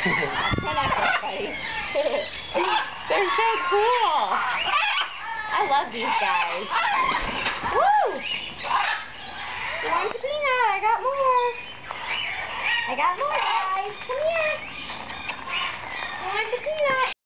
They're so cool. I love these guys. Woo! You want the peanut? I got more. I got more, guys. Come here.